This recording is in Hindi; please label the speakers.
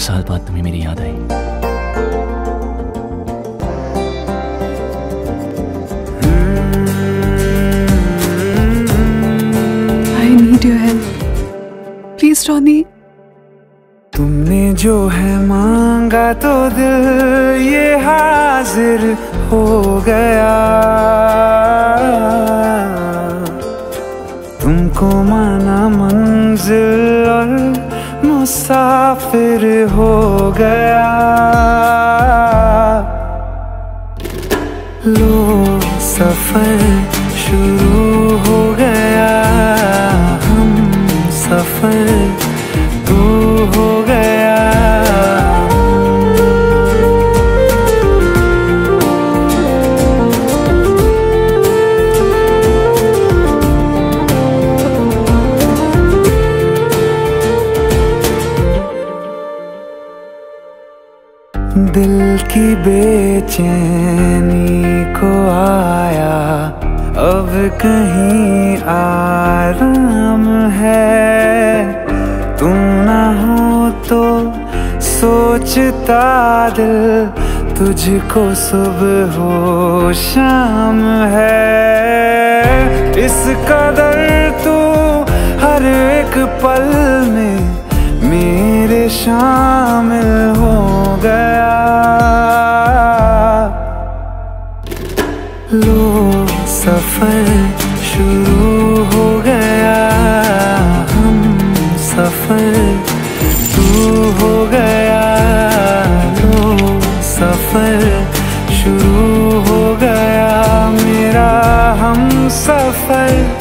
Speaker 1: साल बाद तुम्हें मेरी याद आई।
Speaker 2: I need your help please Tony
Speaker 3: तुमने जो है मांगा तो दिल ये हाजिर हो गया। तुमको माना मंजिल और मुसाफिर हो गया। लो सफ़र शुरू हो गया। हम सफ़र तू हो गया दिल की बेचैनी को आया। अब कहीं आराम है। तुम ना हो तो सोचता दिल तुझको सुबह हो शाम है। इस कदर तू हर एक पल सफ़र शुरू हो गया। हम सफ़र तू हो गया। लो सफ़र शुरू हो गया। मेरा हम सफ़र।